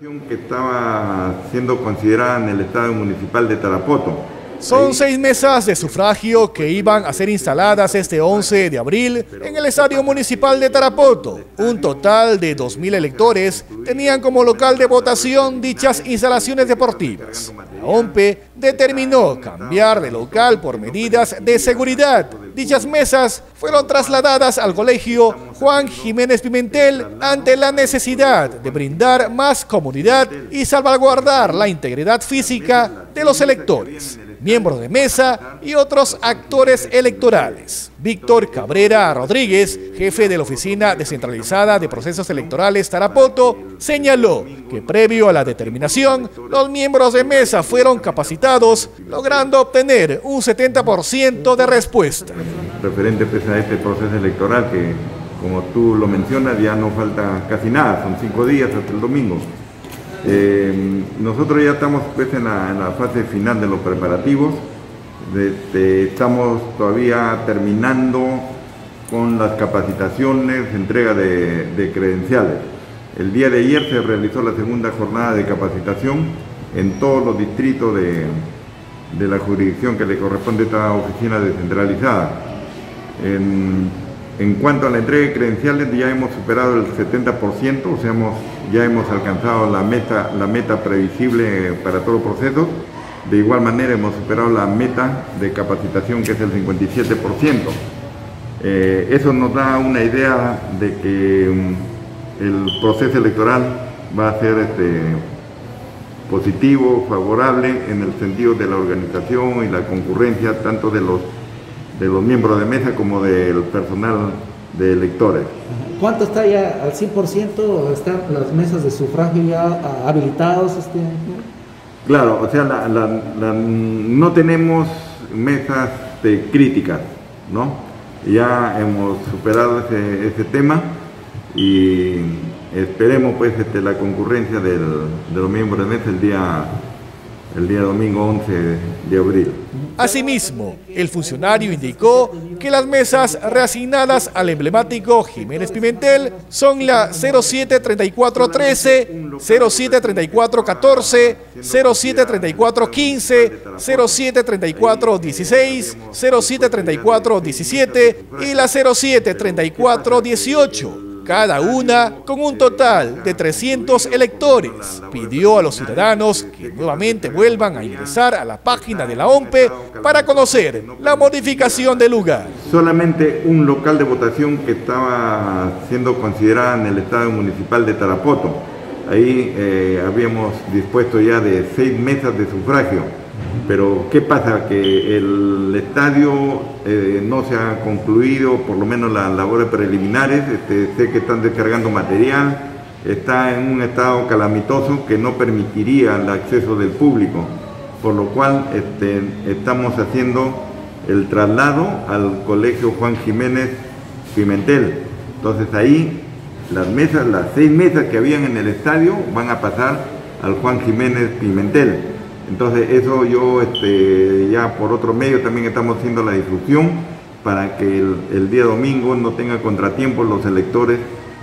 que estaba siendo considerada en el Estado Municipal de Tarapoto. Son seis mesas de sufragio que iban a ser instaladas este 11 de abril en el Estadio Municipal de Tarapoto. Un total de 2.000 electores tenían como local de votación dichas instalaciones deportivas. OMPE determinó cambiar de local por medidas de seguridad. Dichas mesas fueron trasladadas al colegio Juan Jiménez Pimentel ante la necesidad de brindar más comunidad y salvaguardar la integridad física de los electores miembros de mesa y otros actores electorales. Víctor Cabrera Rodríguez, jefe de la Oficina Descentralizada de Procesos Electorales Tarapoto, señaló que previo a la determinación, los miembros de mesa fueron capacitados, logrando obtener un 70% de respuesta. Referente pues, a este proceso electoral que, como tú lo mencionas, ya no falta casi nada, son cinco días hasta el domingo. Eh, nosotros ya estamos pues, en, la, fase final de los preparativos, estamos todavía terminando con las capacitaciones, entrega de, credenciales. El día de ayer se realizó la segunda jornada de capacitación en todos los distritos de, la jurisdicción que le corresponde a esta oficina descentralizada. En, en cuanto a la entrega de credenciales, ya hemos superado el 70%, o sea, ya hemos alcanzado la meta, previsible para todo el proceso. De igual manera, hemos superado la meta de capacitación, que es el 57%. Eh, eso nos da una idea de que mm, el proceso electoral va a ser este, positivo, favorable, en el sentido de la organización y la concurrencia, tanto de los de los miembros de mesa como del personal de electores. ¿Cuánto está ya al 100%? ¿Están las mesas de sufragio ya habilitados? Este? Claro, o sea, no tenemos mesas de críticas, ¿no? Ya hemos superado ese, tema y esperemos pues este, la concurrencia de los miembros de mesa el día el día domingo 11 de abril. Asimismo, el funcionario indicó que las mesas reasignadas al emblemático Jiménez Pimentel son la 073413, 073414, 073415, 073416, 073417 y la 073418 cada una con un total de 300 electores. Pidió a los ciudadanos que nuevamente vuelvan a ingresar a la página de la OMPE para conocer la modificación del lugar. Solamente un local de votación que estaba siendo considerada en el Estado Municipal de Tarapoto. Ahí eh, habíamos dispuesto ya de seis mesas de sufragio pero ¿qué pasa? Que el estadio eh, no se ha concluido, por lo menos las labores preliminares, este, sé que están descargando material, está en un estado calamitoso que no permitiría el acceso del público, por lo cual este, estamos haciendo el traslado al colegio Juan Jiménez Pimentel. Entonces ahí las mesas, las seis mesas que habían en el estadio van a pasar al Juan Jiménez Pimentel. Entonces eso yo este, ya por otro medio también estamos haciendo la difusión para que el, día domingo no tenga contratiempos los electores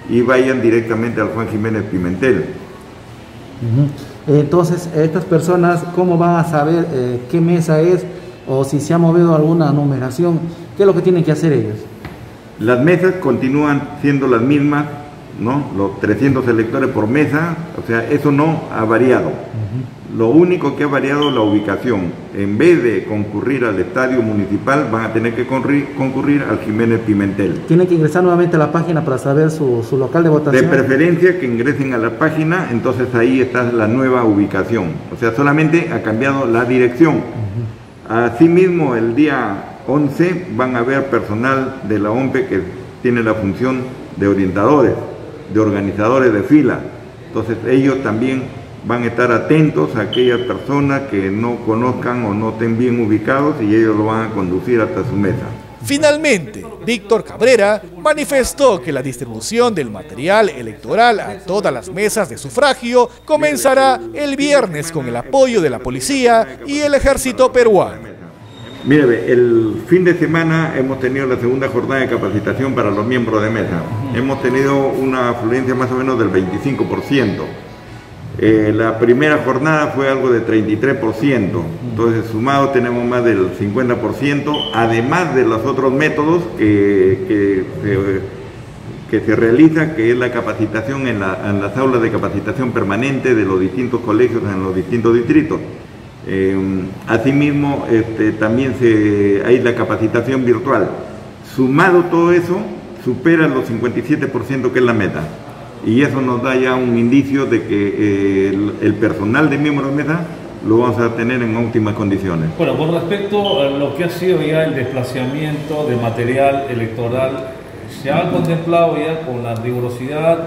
y vayan directamente al Juan Jiménez Pimentel. Entonces, estas personas, ¿cómo van a saber eh, qué mesa es o si se ha movido alguna numeración? ¿Qué es lo que tienen que hacer ellos? Las mesas continúan siendo las mismas, ¿no? Los 300 electores por mesa, o sea, eso no ha variado. Lo único que ha variado la ubicación. En vez de concurrir al estadio municipal, van a tener que concurrir al Jiménez Pimentel. Tienen que ingresar nuevamente a la página para saber su, local de votación. De preferencia que ingresen a la página, entonces ahí está la nueva ubicación. O sea, solamente ha cambiado la dirección. Asimismo, el día 11 van a haber personal de la OMPE que tiene la función de orientadores, de organizadores de fila. Entonces ellos también van a estar atentos a aquellas personas que no conozcan o no estén bien ubicados y ellos lo van a conducir hasta su mesa. Finalmente, Víctor Cabrera manifestó que la distribución del material electoral a todas las mesas de sufragio comenzará el viernes con el apoyo de la policía y el ejército peruano. Mire, el fin de semana hemos tenido la segunda jornada de capacitación para los miembros de mesa. Hemos tenido una afluencia más o menos del 25%. Eh, la primera jornada fue algo de 33%, entonces sumado tenemos más del 50%, además de los otros métodos que, que, que se realiza, que es la capacitación en, las aulas de capacitación permanente de los distintos colegios en los distintos distritos. Eh, asimismo, este, también se, hay la capacitación virtual. Sumado todo eso, supera los 57% que es la meta y eso nos da ya un indicio de que eh, el, personal de miembros de mesa lo vamos a tener en óptimas condiciones. Bueno, con respecto a lo que ha sido ya el desplazamiento de material electoral, ¿se ha contemplado ya con la rigurosidad,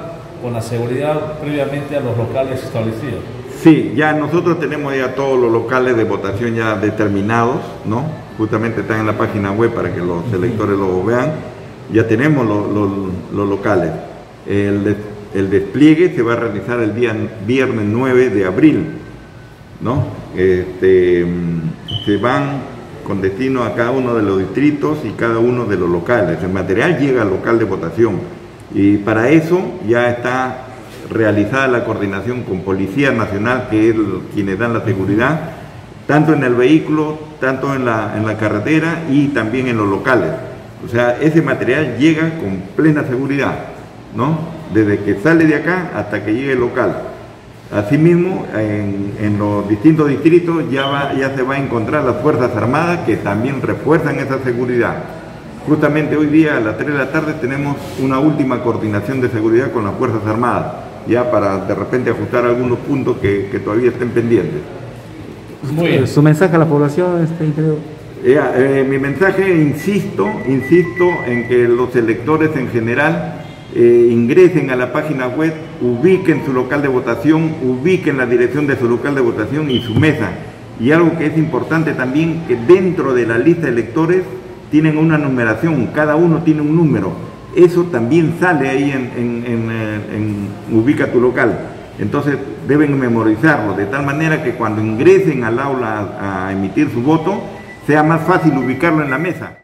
con la seguridad previamente a los locales establecidos? Sí, ya nosotros tenemos ya todos los locales de votación ya determinados, ¿no? Justamente están en la página web para que los electores lo vean. Ya tenemos los, los locales. El, el despliegue se va a realizar el día viernes 9 de abril, ¿no? Este, se van con destino a cada uno de los distritos y cada uno de los locales. El material llega al local de votación y para eso ya está realizada la coordinación con Policía Nacional, que es quienes dan la seguridad, tanto en el vehículo, tanto en la, en la carretera y también en los locales. O sea, ese material llega con plena seguridad, ¿no? desde que sale de acá hasta que llegue el local. Asimismo, en, los distintos distritos ya, ya se va a encontrar las Fuerzas Armadas que también refuerzan esa seguridad. Justamente hoy día a las 3 de la tarde tenemos una última coordinación de seguridad con las Fuerzas Armadas, ya para de repente ajustar algunos puntos que, todavía estén pendientes. Muy ¿Su mensaje a la población, este, creo? Eh, mi mensaje, insisto, insisto en que los electores en general eh, ingresen a la página web, ubiquen su local de votación, ubiquen la dirección de su local de votación y su mesa. Y algo que es importante también, que dentro de la lista de electores tienen una numeración, cada uno tiene un número. Eso también sale ahí en, en ubica tu local. Entonces deben memorizarlo, de tal manera que cuando ingresen al aula a emitir su voto, sea más fácil ubicarlo en la mesa.